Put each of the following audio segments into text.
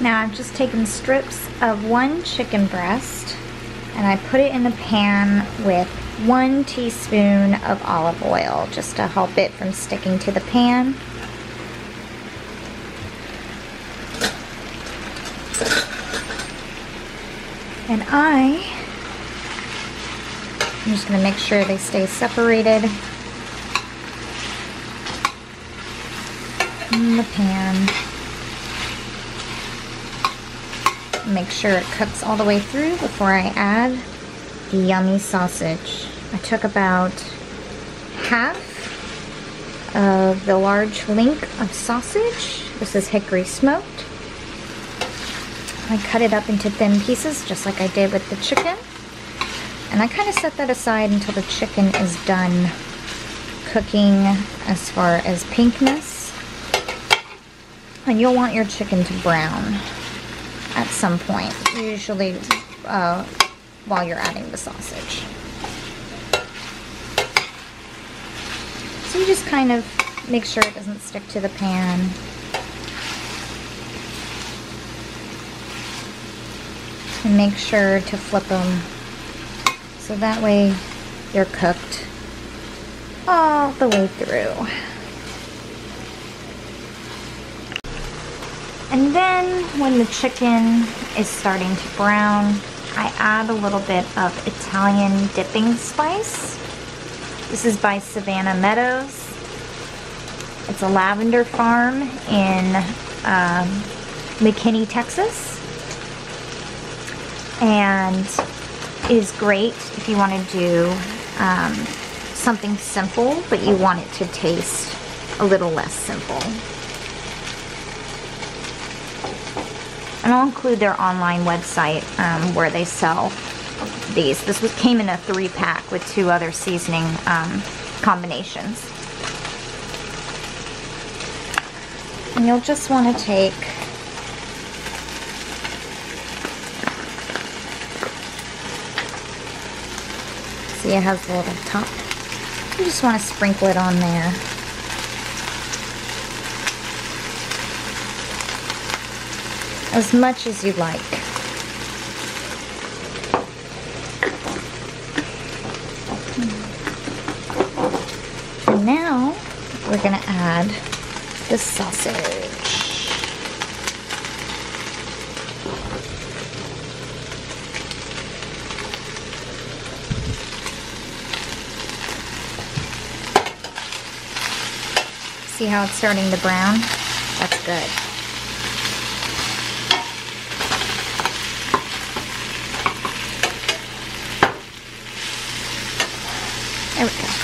Now I've just taken strips of one chicken breast and I put it in a pan with one teaspoon of olive oil just to help it from sticking to the pan. And I, I'm just going to make sure they stay separated in the pan. Make sure it cooks all the way through before I add the yummy sausage. I took about half of the large link of sausage. This is hickory smoked. I cut it up into thin pieces just like I did with the chicken. And I kind of set that aside until the chicken is done cooking as far as pinkness. And you'll want your chicken to brown at some point, usually uh, while you're adding the sausage. So you just kind of make sure it doesn't stick to the pan. And make sure to flip them so that way they're cooked all the way through. And then when the chicken is starting to brown, I add a little bit of Italian dipping spice. This is by Savannah Meadows. It's a lavender farm in um, McKinney, Texas. And is great if you want to do um, something simple, but you want it to taste a little less simple. And I'll include their online website um, where they sell these. This was came in a three pack with two other seasoning um, combinations. And you'll just want to take see it has a little top. You just want to sprinkle it on there. as much as you like. And now we're to add the sausage. See how it's starting to brown? That's good. There we go.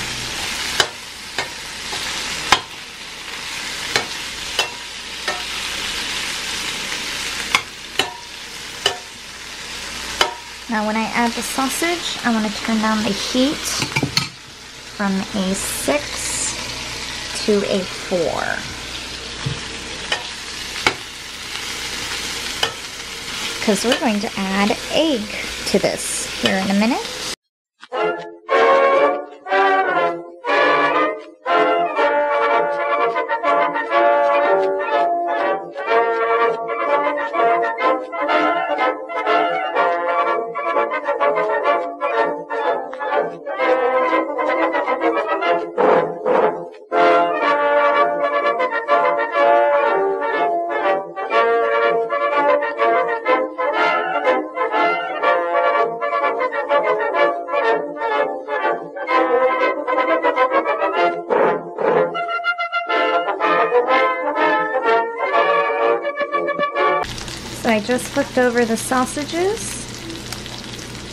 Now when I add the sausage, I want to turn down the heat from a 6 to a 4. Because we're going to add egg to this here in a minute. I just flipped over the sausages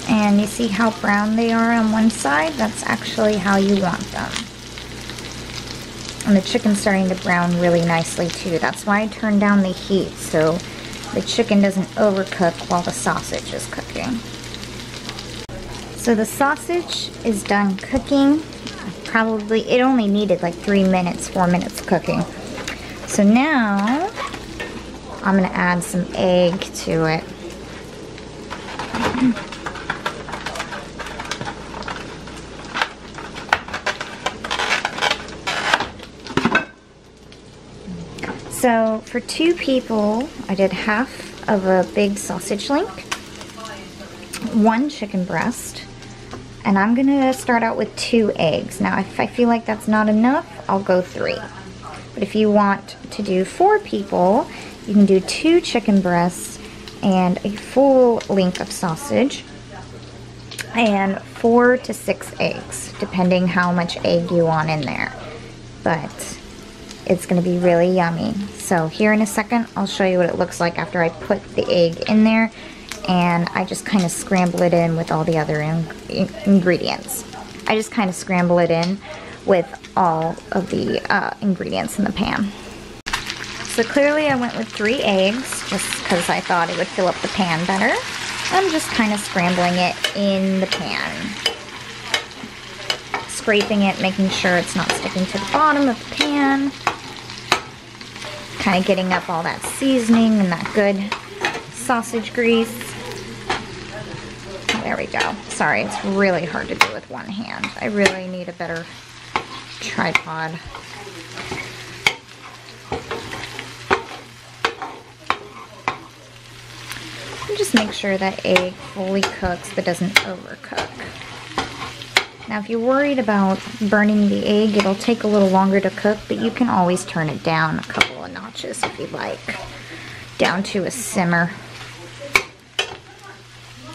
and you see how brown they are on one side? That's actually how you want them. And the chicken's starting to brown really nicely too. That's why I turned down the heat so the chicken doesn't overcook while the sausage is cooking. So the sausage is done cooking. probably, it only needed like three minutes, four minutes cooking. So now, I'm gonna add some egg to it. So for two people, I did half of a big sausage link, one chicken breast, and I'm gonna start out with two eggs. Now if I feel like that's not enough, I'll go three. But if you want to do four people, you can do two chicken breasts and a full link of sausage and four to six eggs, depending how much egg you want in there. But it's going to be really yummy. So here in a second, I'll show you what it looks like after I put the egg in there and I just kind of scramble it in with all the other in ingredients. I just kind of scramble it in with all of the uh, ingredients in the pan. So clearly I went with three eggs just because I thought it would fill up the pan better. I'm just kind of scrambling it in the pan. Scraping it, making sure it's not sticking to the bottom of the pan kind of getting up all that seasoning and that good sausage grease. There we go. Sorry, it's really hard to do with one hand. I really need a better tripod. And just make sure that egg fully cooks but doesn't overcook. Now if you're worried about burning the egg, it'll take a little longer to cook, but you can always turn it down a couple of notches if you like, down to a simmer.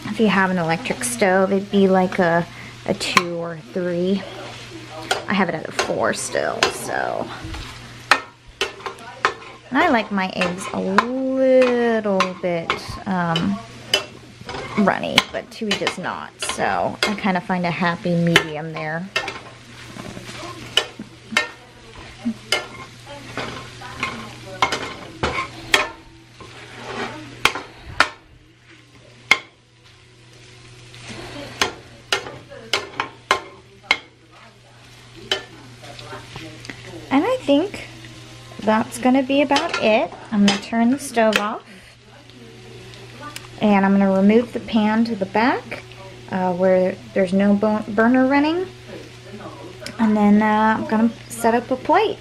If you have an electric stove, it'd be like a, a two or three. I have it at a four still, so. And I like my eggs a little bit um, runny, but Tui does not. So I kind of find a happy medium there. And I think that's going to be about it. I'm going to turn the stove off. And I'm going to remove the pan to the back uh, where there's no burner running. And then uh, I'm going to set up a plate.